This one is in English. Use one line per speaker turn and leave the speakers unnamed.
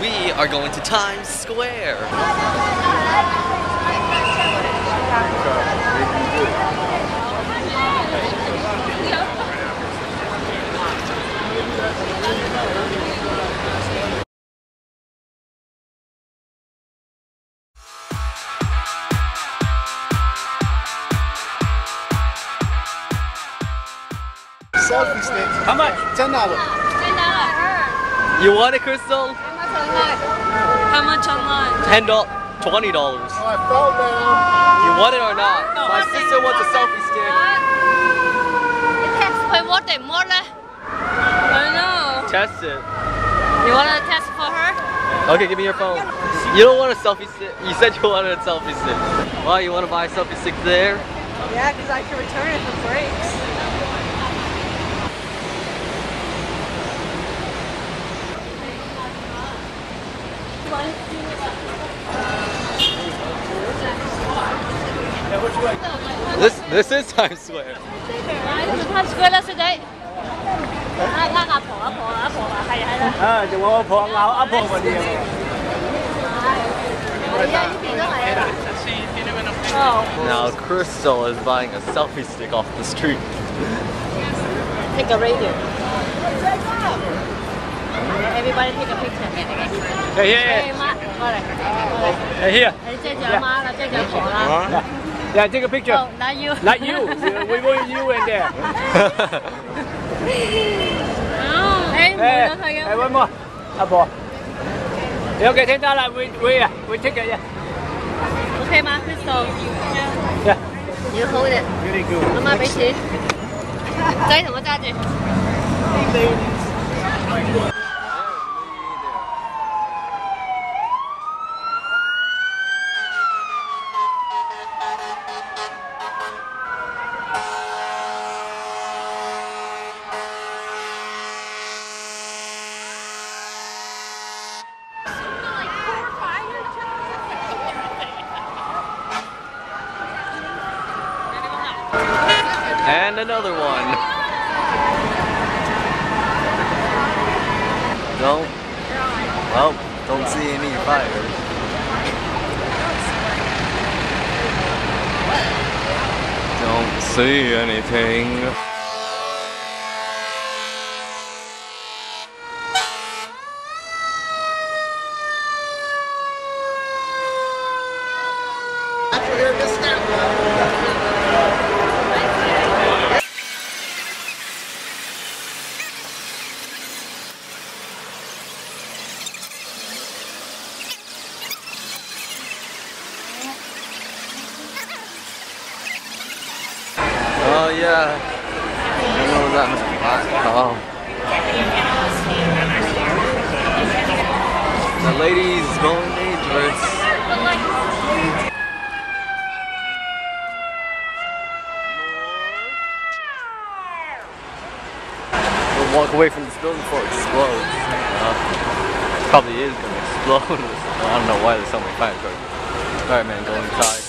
We are going to Times Square.
Selfie stick.
How much?
Ten dollar.
You want it, Crystal?
How much online?
Ten dollars. Twenty dollars.
Oh, I fell down.
You want it or not? No, My sister wants a selfie stick.
What? Wait, what they more le. I know.
Test it.
You want to test for her?
Okay, give me your phone. You don't want a selfie stick. You said you wanted a selfie stick. Well, you want to buy a selfie stick there?
Yeah, because I can return it for breaks.
This this is Times Square.
睇 Square 啦，细仔。呃呃阿婆阿婆阿婆啊，系系啦。
啊，就我阿婆咬阿婆嗰啲啊。
哦
Now Crystal is buying a selfie stick off the street.
take a radio. Everybody take a picture.
Hey,
诶
hey,
妈，过嚟，过嚟。
hey, here.
你遮住阿妈啦，遮住阿婆啦。
Yeah, take a picture.
Oh, not you.
Not you. We want you in there.
诶唔会
Hey,
啦，佢
hey,
嘅。
one more. 阿婆。你 OK 听得啦，we we 啊，we take it yeah.
OK 吗？Crystal，
Yeah.
要 hold it。
Really good.
阿妈俾钱。仔同我揸住。
And another one. Don't. Well, don't see any fires. Don't see anything. Oh yeah. I know that hot. Oh. The lady's going dangerous. We'll walk away from this building before it explodes. Uh, probably is gonna explode. I don't know why there's so many fire trucks. Alright man, go inside.